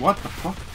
What the fuck?